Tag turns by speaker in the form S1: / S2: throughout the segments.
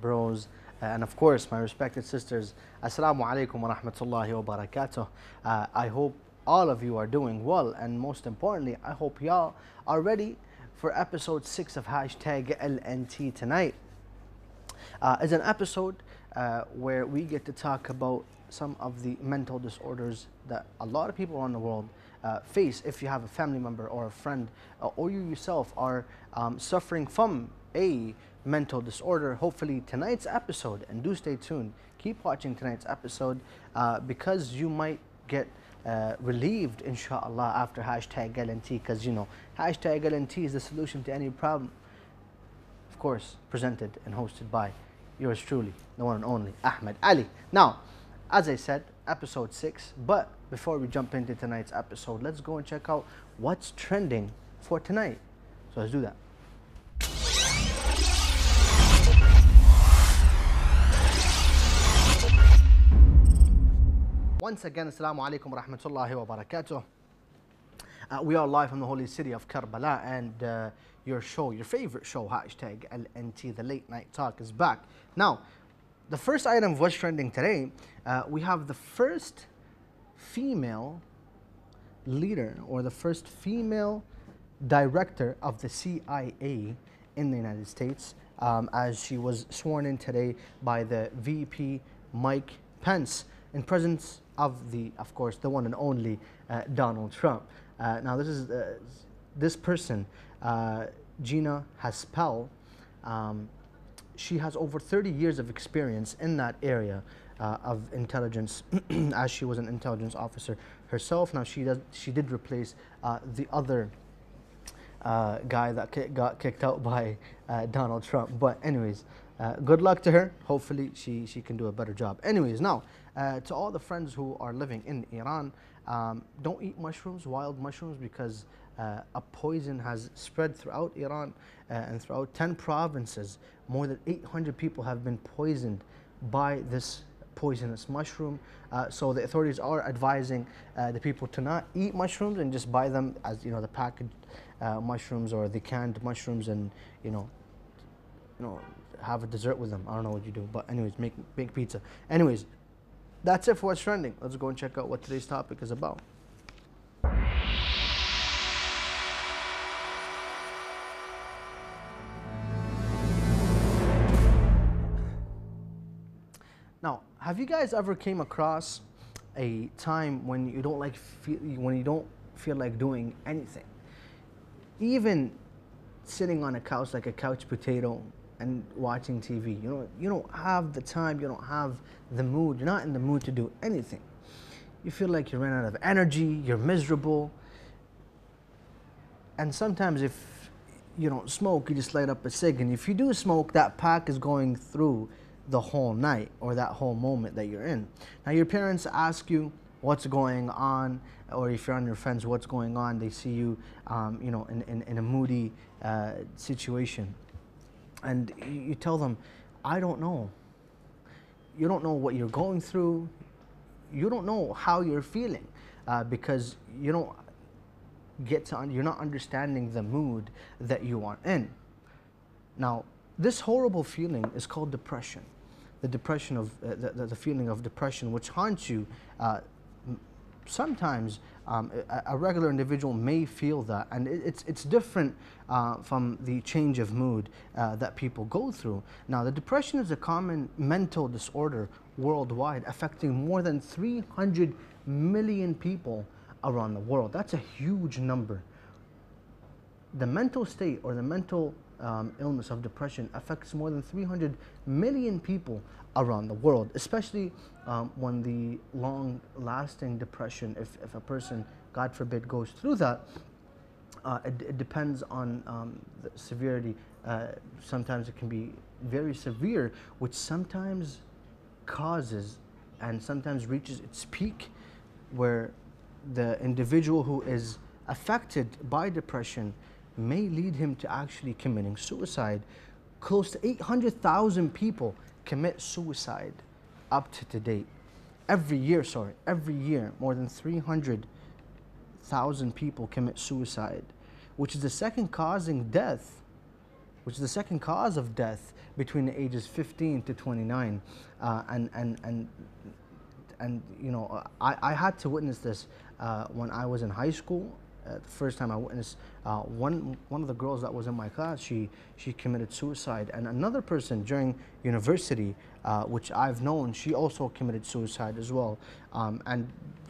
S1: bros, uh, and of course my respected sisters. Assalamu alaikum wa rahmatullahi wa barakatuh. Uh, I hope all of you are doing well, and most importantly, I hope y'all are ready for episode 6 of hashtag LNT tonight. Uh, it's an episode uh, where we get to talk about some of the mental disorders that a lot of people around the world uh, face if you have a family member or a friend uh, or you yourself are um, suffering from a mental disorder. Hopefully, tonight's episode, and do stay tuned, keep watching tonight's episode uh, because you might get uh, relieved, inshallah, after hashtag LNT because you know, hashtag LNT is the solution to any problem. Of course, presented and hosted by yours truly, the one and only Ahmed Ali. Now, as I said, episode six, but before we jump into tonight's episode, let's go and check out what's trending for tonight. So let's do that. Once again, Assalamu alaikum wa rahmatullahi wa barakatuh. Uh, we are live from the holy city of Karbala, and uh, your show, your favorite show, hashtag LNT, the late night talk, is back. Now, the first item of what's trending today, uh, we have the first female leader or the first female director of the CIA in the United States, um, as she was sworn in today by the VP Mike Pence in presence of the, of course, the one and only uh, Donald Trump. Uh, now, this is uh, this person, uh, Gina Haspel. Um, she has over 30 years of experience in that area uh, of intelligence, as she was an intelligence officer herself. Now, she does she did replace the other guy that got kicked out by Donald Trump. But anyways, uh, good luck to her. Hopefully, she she can do a better job. Anyways, now uh, to all the friends who are living in Iran, um, don't eat mushrooms, wild mushrooms, because uh, a poison has spread throughout Iran uh, and throughout 10 provinces. More than 800 people have been poisoned by this poisonous mushroom. Uh, so the authorities are advising uh, the people to not eat mushrooms and just buy them as you know the packaged mushrooms or the canned mushrooms and you know you know have a dessert with them. I don't know what you do, but anyways, make make pizza. Anyways, that's it for what's trending. Let's go and check out what today's topic is about. Now, have you guys ever came across a time when you don't like feel, when you don't feel like doing anything? Even sitting on a couch like a couch potato and watching TV. You know, you don't have the time, you don't have the mood, you're not in the mood to do anything. You feel like you ran out of energy, you're miserable. And sometimes if you don't smoke, you just light up a cig. And if you do smoke, that pack is going through the whole night or that whole moment that you're in. Now, your parents ask you what's going on, or if you're on your friends, what's going on. They see you, um, you know, in, in, in a moody uh, situation. And you, tell them, I don't know. You don't know what you're going through. You don't know how you're feeling uh, because you don't get to, you're not understanding the mood that you are in. Now, this horrible feeling is called depression. The depression of uh, the, the feeling of depression, which haunts you. Uh, sometimes um, a, a regular individual may feel that, and it, it's it's different uh, from the change of mood uh, that people go through. Now, the depression is a common mental disorder worldwide, affecting more than 300 million people around the world. That's a huge number the mental state or the mental um, illness of depression affects more than 300 million people around the world, especially um, when the long lasting depression, if, if a person, God forbid, goes through that, uh, it, it depends on um, the severity. Uh, sometimes it can be very severe, which sometimes causes and sometimes reaches its peak where the individual who is affected by depression may lead him to actually committing suicide. Close to 800,000 people commit suicide up to, to date. Every year, sorry, every year, more than 300,000 people commit suicide, which is the second causing death which is the second cause of death between the ages 15 to 29. Uh, and, and, and, and, you know, I, I had to witness this uh, when I was in high school. Uh, the first time I witnessed uh, one one of the girls that was in my class, she she committed suicide, and another person during university, uh, which I've known, she also committed suicide as well. Um, and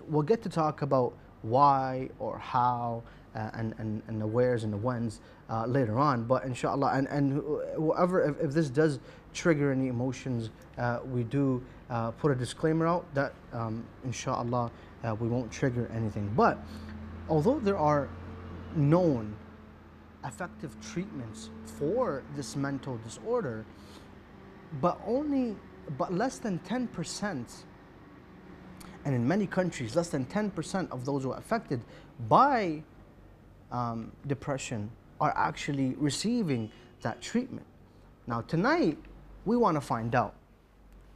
S1: we'll get to talk about why or how uh, and, and, and the wheres and the whens uh, later on. But inshallah, and, and whoever, if, if this does trigger any emotions, uh, we do uh, put a disclaimer out that um, inshallah uh, we won't trigger anything. But although there are known effective treatments for this mental disorder, but only, but less than 10%, and in many countries, less than 10% of those who are affected by um, depression are actually receiving that treatment. Now, tonight, we want to find out.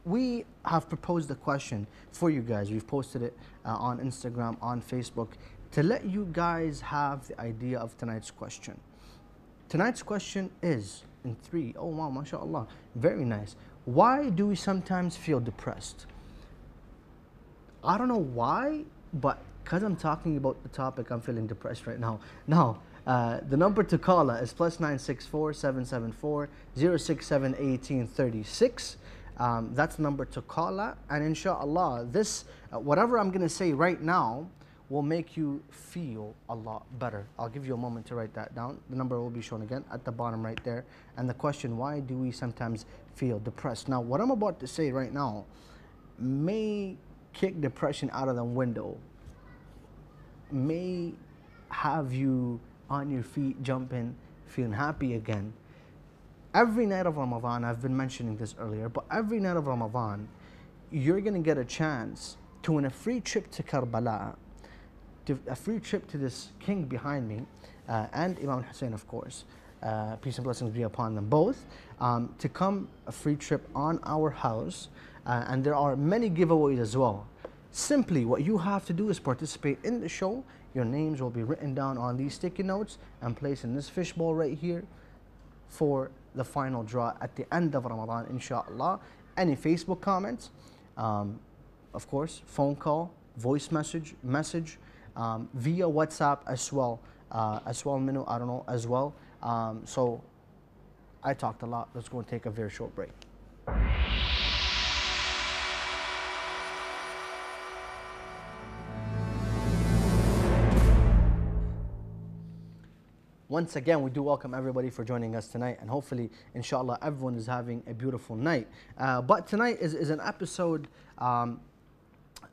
S1: We have proposed a question for you guys. We've posted it uh, on Instagram, on Facebook, to let you guys have the idea of tonight's question. Tonight's question is in three. Oh, wow, mashallah. Very nice. Why do we sometimes feel depressed? I don't know why, but because I'm talking about the topic, I'm feeling depressed right now. Now, uh, the number to call is plus 964 774 067 1836. Um, that's the number to call. And inshallah, this, uh, whatever I'm going to say right now, will make you feel a lot better. I'll give you a moment to write that down. The number will be shown again at the bottom right there. And the question, why do we sometimes feel depressed? Now, what I'm about to say right now may kick depression out of the window may have you on your feet jumping, feeling happy again. Every night of Ramadan, I've been mentioning this earlier, but every night of Ramadan, you're to get a chance to win a free trip to Karbala, to, a free trip to this king behind me, uh, and Imam Hussein, of course. Uh, peace and blessings be upon them both, um, to come a free trip on our house. Uh, and there are many giveaways as well. Simply, what you have to do is participate in the show. Your names will be written down on these sticky notes and placed in this fishbowl right here for the final draw at the end of Ramadan, inshallah. Any Facebook comments, um, of course, phone call, voice message, message, um, via WhatsApp as well, uh, as well, Minu, I don't know, as well. Um, so I talked a lot. Let's go and take a very short break. Once again, we do welcome everybody for joining us tonight, and hopefully, inshallah, everyone is having a beautiful night. Uh, but tonight is, is an episode um,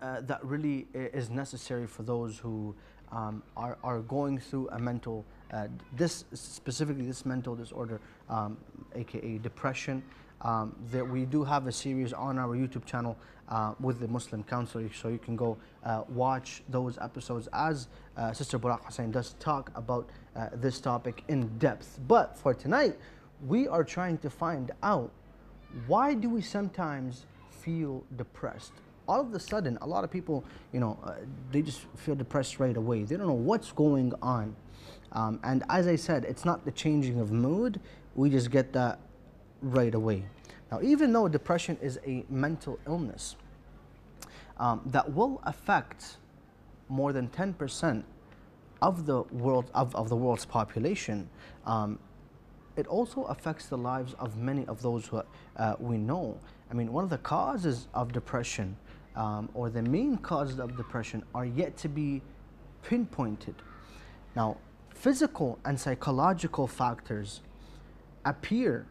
S1: uh, that really is necessary for those who um, are, are going through a mental, uh, this specifically this mental disorder, um, aka depression. Um, that we do have a series on our YouTube channel uh, with the Muslim counselor, so you can go uh, watch those episodes as uh, Sister Burak Hussein does talk about uh, this topic in depth. But for tonight, we are trying to find out why do we sometimes feel depressed? All of a sudden, a lot of people, you know, uh, they just feel depressed right away. They don't know what's going on. Um, and as I said, it's not the changing of mood. We just get that right away. Now, even though depression is a mental illness um, that will affect more than 10% of the world of, of the world's population, um, it also affects the lives of many of those who uh, we know. I mean, one of the causes of depression, um, or the main causes of depression, are yet to be pinpointed. Now, physical and psychological factors appear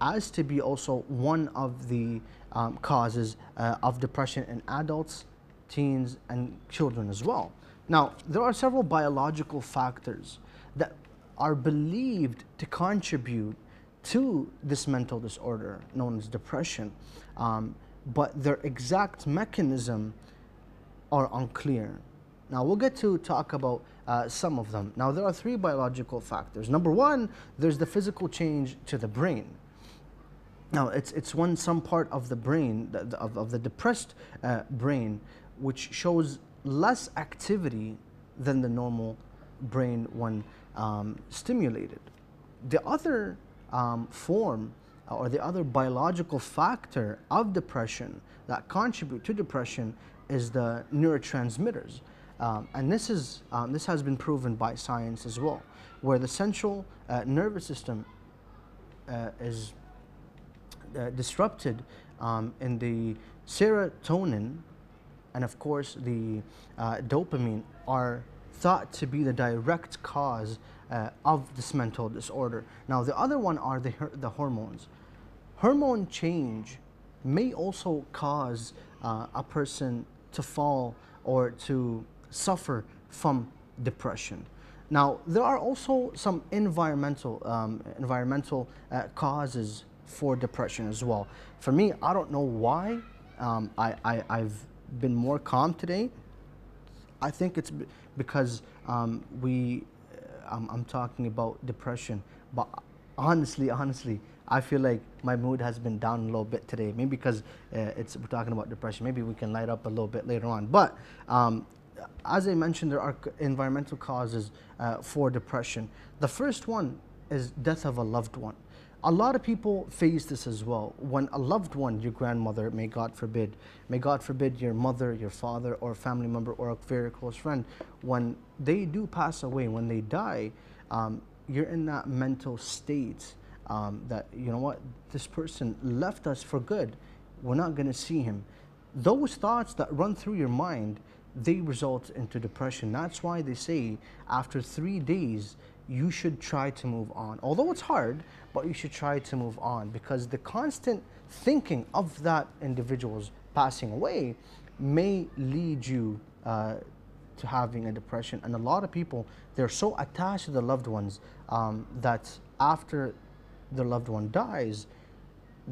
S1: as to be also one of the um, causes uh, of depression in adults, teens, and children as well. Now, there are several biological factors that are believed to contribute to this mental disorder known as depression, um, but their exact mechanism are unclear. Now, we'll get to talk about uh, some of them. Now, there are three biological factors. Number one, there's the physical change to the brain. Now, it's, it's one some part of the brain, of, of the depressed uh, brain, which shows less activity than the normal brain when um, stimulated. The other um, form or the other biological factor of depression that contribute to depression is the neurotransmitters. Um, and this, is, um, this has been proven by science as well, where the central uh, nervous system uh, is uh, disrupted um, in the serotonin and of course the uh, dopamine are thought to be the direct cause uh, of this mental disorder. Now the other one are the, the hormones. Hormone change may also cause uh, a person to fall or to suffer from depression. Now, there are also some environmental, um, environmental uh, causes for depression as well. For me, I don't know why um, I, I, I've been more calm today. I think it's because um, we, I'm, I'm talking about depression, but honestly, honestly, I feel like my mood has been down a little bit today. Maybe because uh, it's we're talking about depression. Maybe we can light up a little bit later on. But um, as I mentioned, there are environmental causes uh, for depression. The first one is death of a loved one. A lot of people face this as well. When a loved one, your grandmother, may God forbid, may God forbid your mother, your father, or a family member, or a very close friend, when they do pass away, when they die, um, you're in that mental state um, that, you know what, this person left us for good. We're not going to see him. Those thoughts that run through your mind, they result into depression. That's why they say after three days, you should try to move on. Although it's hard, but you should try to move on because the constant thinking of that individual's passing away may lead you uh, to having a depression. And a lot of people, they're so attached to their loved ones um, that after their loved one dies,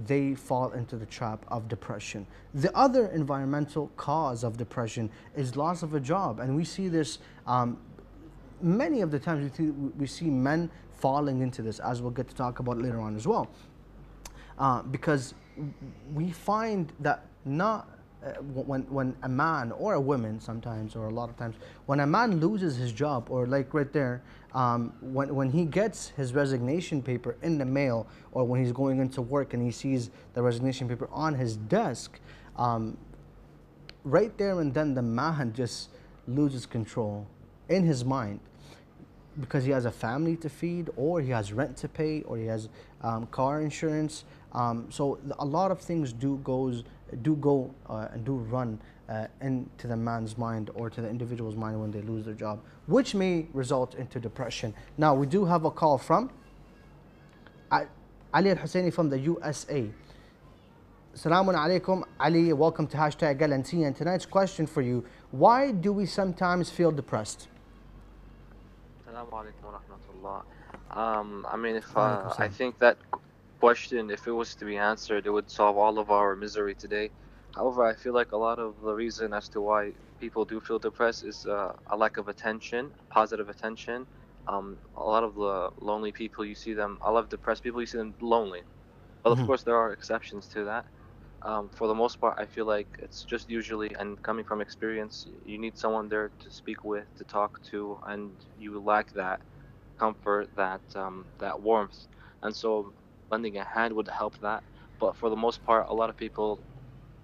S1: they fall into the trap of depression. The other environmental cause of depression is loss of a job. And we see this um, many of the times we, we see men falling into this, as we'll get to talk about later on as well. Uh, because we find that not uh, when, when a man or a woman sometimes or a lot of times when a man loses his job or like right there um, when, when he gets his resignation paper in the mail or when he's going into work and he sees the resignation paper on his desk um, right there and then the man just loses control in his mind because he has a family to feed or he has rent to pay or he has um, car insurance um, so a lot of things do goes do go uh, and do run uh, into the man's mind or to the individual's mind when they lose their job which may result into depression. Now we do have a call from Ali Al Husseini from the USA Assalamu alaikum Ali welcome to hashtag LNT and tonight's question for you. Why do we sometimes feel depressed
S2: Assalamu alaikum wa rahmatullah. Um, I mean, if uh, I think that question, if it was to be answered, it would solve all of our misery today. However, I feel like a lot of the reason as to why people do feel depressed is uh, a lack of attention, positive attention. Um, a lot of the lonely people, you see them, a lot of depressed people, you see them lonely. But mm-hmm. of course, there are exceptions to that um, for the most part, I feel like it's just usually, and coming from experience, you need someone there to speak with, to talk to, and you lack that comfort, that um, that warmth, and so lending a hand would help that. But for the most part, a lot of people,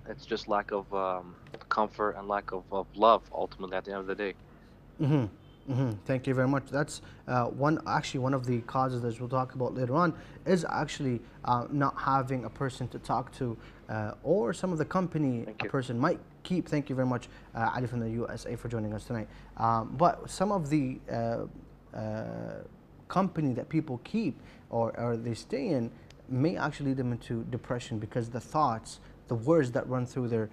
S2: it's just lack of um, comfort and lack of, of love. Ultimately, at the end of the day.
S1: Mm-hmm. Mm-hmm. Thank you very much. That's uh, one actually one of the causes that we'll talk about later on is actually uh, not having a person to talk to, uh, or some of the company a person might keep. Thank you very much, uh, Ali from the USA for joining us tonight. Um, but some of the uh, uh, company that people keep or, or they stay in may actually lead them into depression because the thoughts, the words that run through their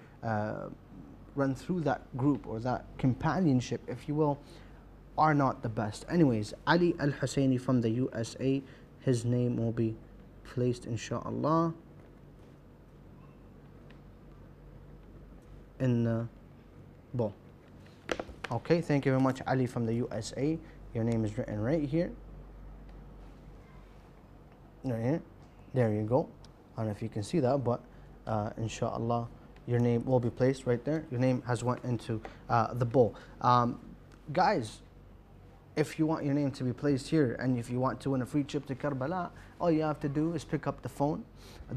S1: run through that group or that companionship, if you will are not the best. Anyways, Ali Al Husseini from the USA, his name will be placed inshallah in the bowl. Okay, thank you very much, Ali from the USA. Your name is written right here. Right here. There you go. I don't know if you can see that, but uh, inshallah, your name will be placed right there. Your name has went into uh, the bowl. Um, guys, if you want your name to be placed here and if you want to win a free trip to Karbala, all you have to do is pick up the phone,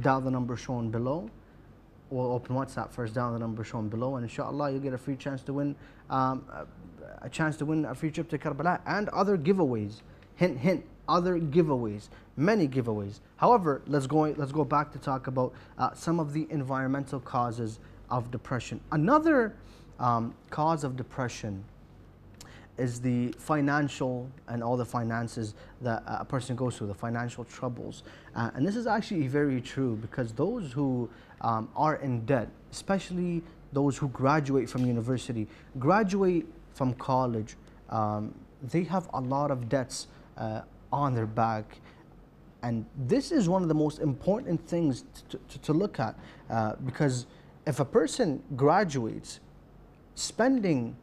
S1: dial the number shown below. We'll open WhatsApp first, down the number shown below, and inshallah you'll get a free chance to win um, a, chance to win a free trip to Karbala and other giveaways. Hint, hint, other giveaways, many giveaways. However, let's go let's go back to talk about uh, some of the environmental causes of depression. Another um, cause of depression is the financial and all the finances that a person goes through, the financial troubles. Uh, and this is actually very true because those who um, are in debt, especially those who graduate from university, graduate from college, um, they have a lot of debts uh, on their back. And this is one of the most important things to, to, to look at uh, because if a person graduates, spending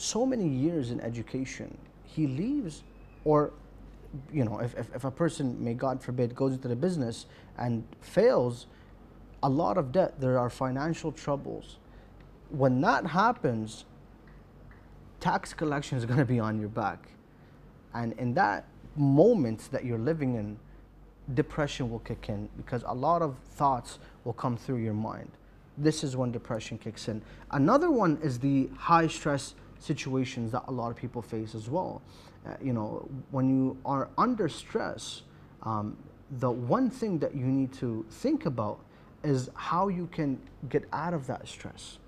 S1: so many years in education, he leaves, or you know, if, if, if, a person, may God forbid, goes into the business and fails, a lot of debt, there are financial troubles. When that happens, tax collection is going to be on your back. And in that moment that you're living in, depression will kick in because a lot of thoughts will come through your mind. This is when depression kicks in. Another one is the high stress situations that a lot of people face as well. Uh, you know, when you are under stress, um, the one thing that you need to think about is how you can get out of that stress.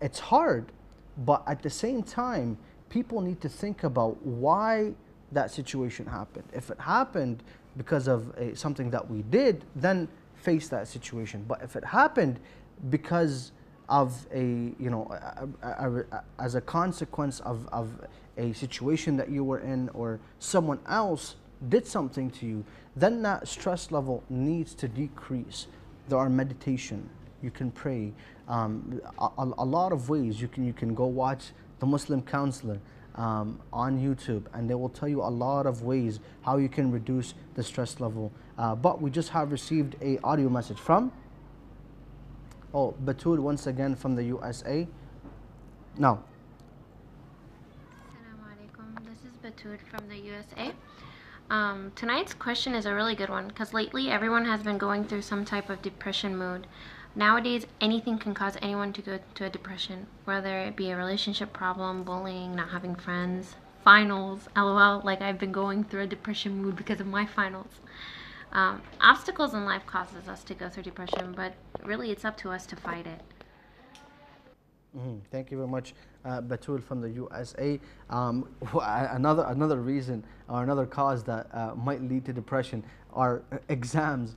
S1: It's hard, but at the same time, people need to think about why that situation happened. If it happened because of a, something that we did, then face that situation. But if it happened because of a, you know, a, a, a, as a consequence of, of a situation that you were in or someone else did something to you, then that stress level needs to decrease. There are meditation, you can pray, um, a, a, lot of ways you can, you can go watch the Muslim counselor um, on YouTube and they will tell you a lot of ways how you can reduce the stress level. Uh, but we just have received a audio message from Oh, Batul once again from the USA. Now. No.
S3: This is Batul from the USA. Um, tonight's question is a really good one because lately everyone has been going through some type of depression mood. Nowadays, anything can cause anyone to go to a depression, whether it be a relationship problem, bullying, not having friends, finals, lol, like I've been going through a depression mood because of my finals. Um, obstacles in life causes us to go through depression, but really it's up to us to fight it.
S1: Mm -hmm. Thank you very much, uh, Batul from the USA. Um, another another reason or another cause that uh, might lead to depression are exams.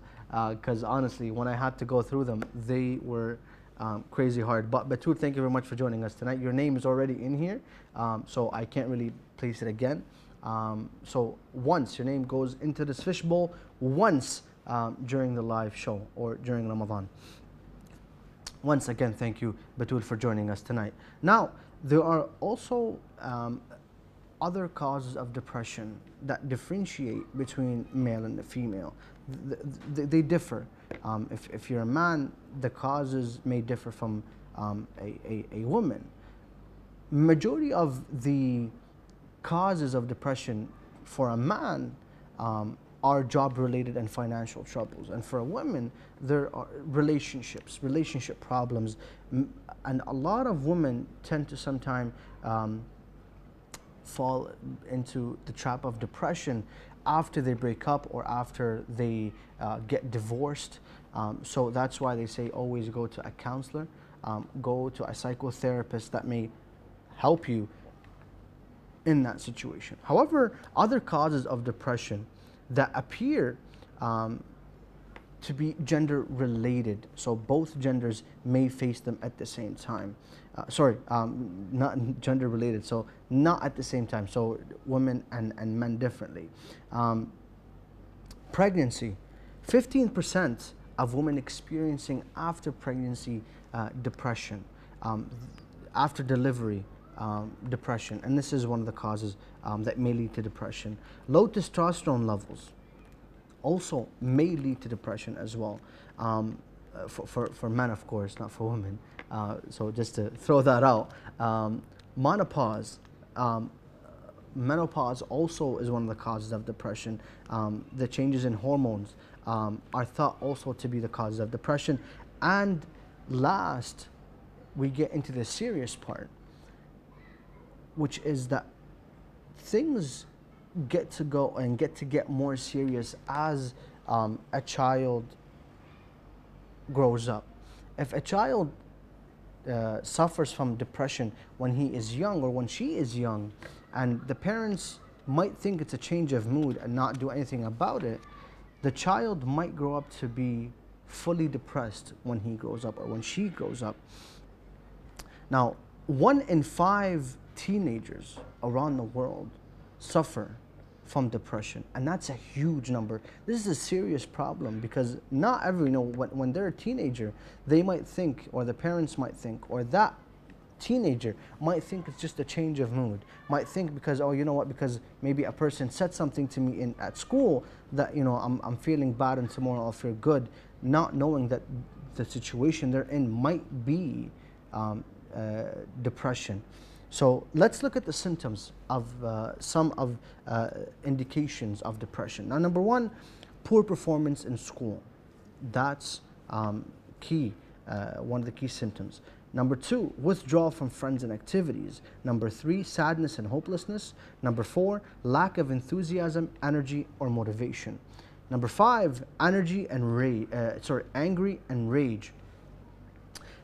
S1: Because uh, honestly, when I had to go through them, they were um, crazy hard. But Batul, thank you very much for joining us tonight. Your name is already in here, um, so I can't really place it again. Um, so once your name goes into this fishbowl, once um, during the live show or during Ramadan. Once again, thank you, Batul, for joining us tonight. Now, there are also um, other causes of depression that differentiate between male and female. They, they differ. Um, if, if you're a man, the causes may differ from um, a, a, a woman. Majority of the causes of depression for a man um, are job related and financial troubles. And for a woman, there are relationships, relationship problems. And a lot of women tend to sometimes um, fall into the trap of depression after they break up or after they uh, get divorced. Um, so that's why they say always go to a counselor, um, go to a psychotherapist that may help you in that situation. However, other causes of depression that appear um, to be gender related, so both genders may face them at the same time. Uh, sorry, um, not gender related, so not at the same time, so women and, and men differently. Um, pregnancy 15% of women experiencing after pregnancy uh, depression, um, after delivery, um, depression, and this is one of the causes um, that may lead to depression. Low testosterone levels also may lead to depression as well, um, uh, for, for, for, men, of course, not for women. Uh, so just to throw that out. Um, menopause, um, menopause also is one of the causes of depression. Um, the changes in hormones are thought also to be the causes of depression. And last, we get into the serious part, which is that things get to go and get to get more serious as um, a child grows up. If a child uh, suffers from depression when he is young or when she is young, and the parents might think it's a change of mood and not do anything about it, the child might grow up to be fully depressed when he grows up or when she grows up. Now, one in five teenagers around the world suffer from depression and that's a huge number. This is a serious problem because not every you know when, when they're a teenager they might think or the parents might think or that teenager might think it's just a change of mood might think because oh you know what because maybe a person said something to me in at school that you know i'm, I'm feeling bad and tomorrow i'll feel good not knowing that the situation they're in might be um, uh, depression so let's look at the symptoms of uh, some of uh, indications of depression. Now, number one, poor performance in school. That's um, key, uh, one of the key symptoms. Number two, withdrawal from friends and activities. Number three, sadness and hopelessness. Number four, lack of enthusiasm, energy, or motivation. Number five, energy and rage, uh, sorry, angry and rage.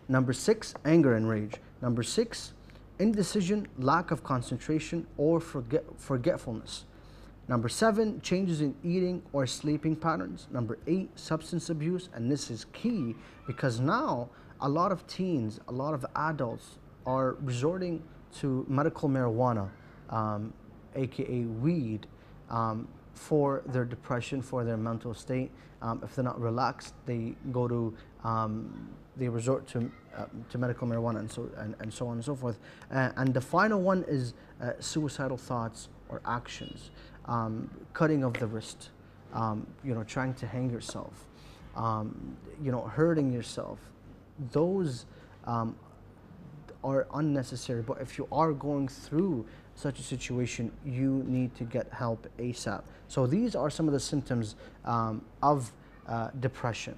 S1: Number six, anger and rage. Number six, indecision, lack of concentration, or forget, forgetfulness. Number seven, changes in eating or sleeping patterns. Number eight, substance abuse. And this is key because now a lot of teens, a lot of adults are resorting to medical marijuana, um, aka weed, um, for their depression, for their mental state. Um, if they're not relaxed, they go to, um, they resort to uh, to medical marijuana and so, and, and so on and so forth. Uh, and the final one is uh, suicidal thoughts or actions, um, cutting of the wrist, um, you know, trying to hang yourself, um, you know, hurting yourself. Those um, are unnecessary, but if you are going through such a situation, you need to get help ASAP. So these are some of the symptoms um, of uh, depression.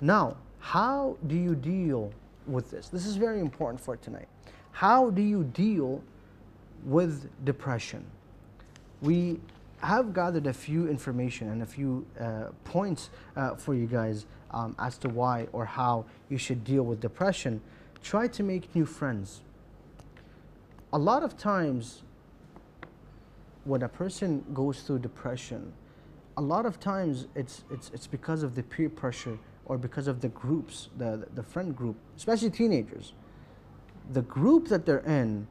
S1: Now, how do you deal with this. This is very important for tonight. How do you deal with depression? We have gathered a few information and a few uh, points uh, for you guys um, as to why or how you should deal with depression. Try to make new friends. A lot of times, when a person goes through depression, a lot of times it's, it's, it's because of the peer pressure or because of the groups, the, the friend group, especially teenagers, the group that they're in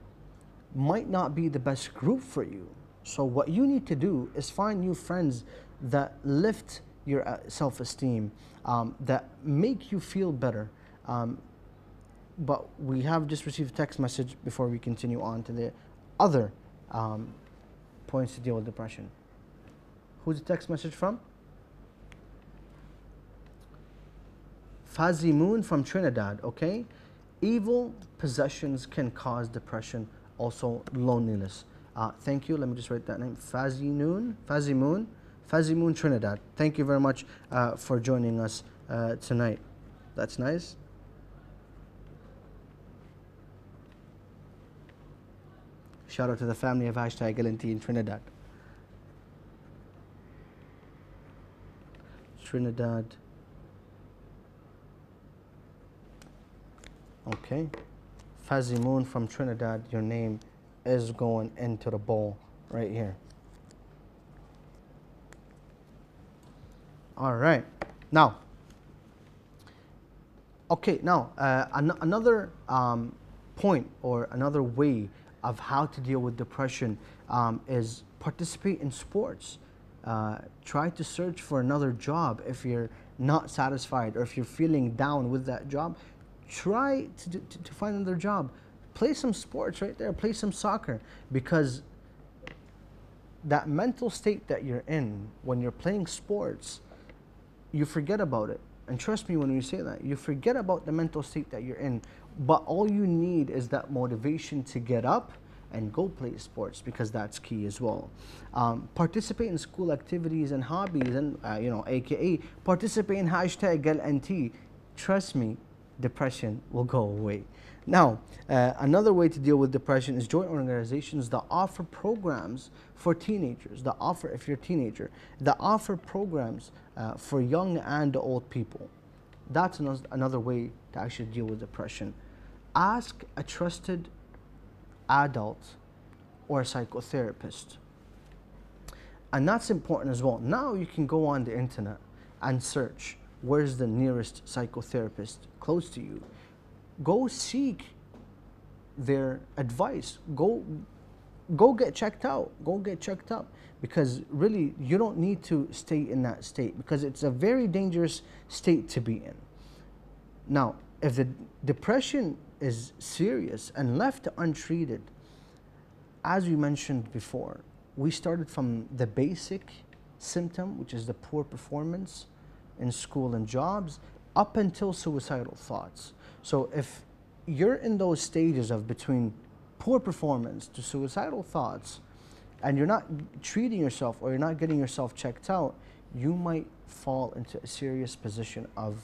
S1: might not be the best group for you. So what you need to do is find new friends that lift your uh, self-esteem, um, that make you feel better. Um, but we have just received a text message before we continue on to the other um, points to deal with depression. Who's the text message from? Fazi Moon from Trinidad, okay? Evil possessions can cause depression, also loneliness. Uh, thank you. Let me just write that name. Fazi Moon, Fazi Moon, Fazi Moon, Trinidad. Thank you very much uh, for joining us uh, tonight. That's nice. Shout out to the family of hashtag LNT in Trinidad. Trinidad. Okay. Fazi Moon from Trinidad, your name is going into the bowl right here. All right. Now, okay, now uh, an another um, point or another way of how to deal with depression um, is participate in sports. Uh, try to search for another job if you're not satisfied or if you're feeling down with that job try to, to, to find another job. Play some sports right there, play some soccer because that mental state that you're in when you're playing sports, you forget about it. And trust me when we say that, you forget about the mental state that you're in. But all you need is that motivation to get up and go play sports because that's key as well. Um, participate in school activities and hobbies, and uh, you know, AKA participate in hashtag LNT. Trust me, depression will go away. Now, uh, another way to deal with depression is joint organizations that offer programs for teenagers, that offer, if you're a teenager, that offer programs uh, for young and old people. That's another way to actually deal with depression. Ask a trusted adult or a psychotherapist. And that's important as well. Now you can go on the internet and search where's the nearest psychotherapist close to you. Go seek their advice. Go go get checked out. Go get checked up because really you don't need to stay in that state because it's a very dangerous state to be in. Now, if the depression is serious and left untreated, as we mentioned before, we started from the basic symptom, which is the poor performance in school and jobs, up until suicidal thoughts. So if you're in those stages of between poor performance to suicidal thoughts, and you're not treating yourself or you're not getting yourself checked out, you might fall into a serious position of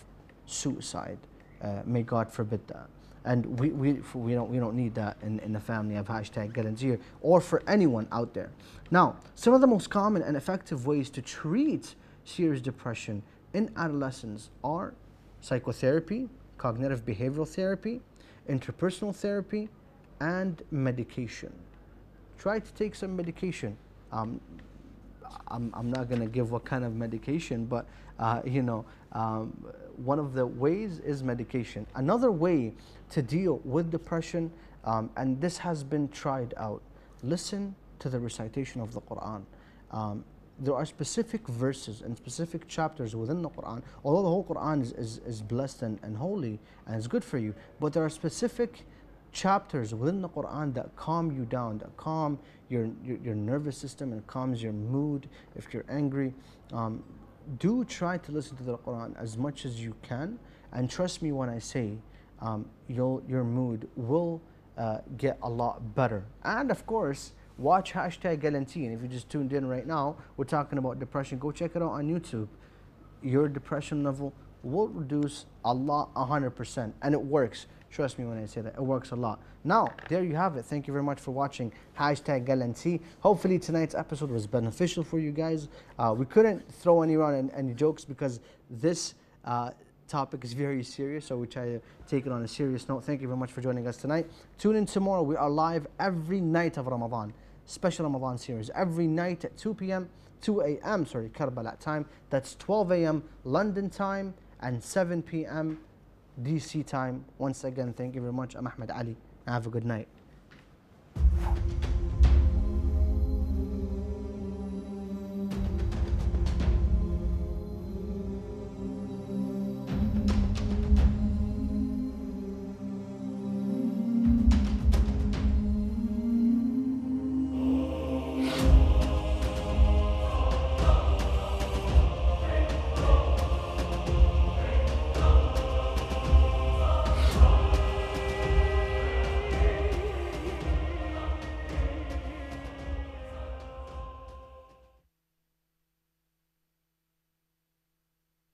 S1: suicide. Uh, may God forbid that. And we, we, we, don't, we don't need that in, in the family of hashtag Garantir or for anyone out there. Now, some of the most common and effective ways to treat serious depression in adolescents are psychotherapy, cognitive behavioral therapy, interpersonal therapy, and medication. Try to take some medication. Um, I'm, I'm not going to give what kind of medication, but uh, you know, um, one of the ways is medication. Another way to deal with depression, um, and this has been tried out, listen to the recitation of the Quran. There are specific verses and specific chapters within the Quran, although the whole Quran is, is, is blessed and, and holy and is good for you, but there are specific chapters within the Quran that calm you down, that calm your, your, your nervous system and calms your mood if you're angry. Um, do try to listen to the Quran as much as you can, and trust me when I say um, your mood will uh, get a lot better. And of course, watch hashtag. And if you just tuned in right now, we're talking about depression. Go check it out on YouTube. Your depression level will reduce a lot, 100%. And it works. Trust me when I say that. It works a lot. Now, there you have it. Thank you very much for watching hashtag LNT. Hopefully tonight's episode was beneficial for you guys. Uh, we couldn't throw any around any, jokes because this uh, topic is very serious, so we try to take it on a serious note. Thank you very much for joining us tonight. Tune in tomorrow. We are live every night of Ramadan. Special Ramadan series. Every night at 2 p.m., 2 a.m., sorry, Karbala time. That's 12 a.m. London time and 7 p.m. DC time. Once again, thank you very much. I'm Ahmed Ali. Have a good night.